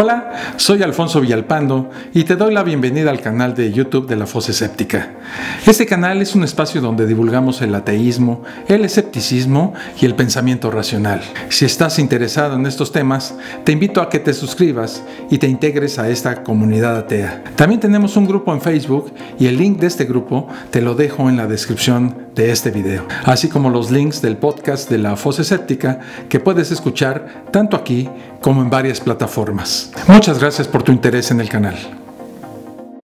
Hola, soy Alfonso Villalpando y te doy la bienvenida al canal de YouTube de la Fosa Escéptica. Este canal es un espacio donde divulgamos el ateísmo, el escepticismo y el pensamiento racional. Si estás interesado en estos temas, te invito a que te suscribas y te integres a esta comunidad atea. También tenemos un grupo en Facebook y el link de este grupo te lo dejo en la descripción de este video, así como los links del podcast de la Fosa Escéptica que puedes escuchar tanto aquí como en varias plataformas. Muchas gracias por tu interés en el canal.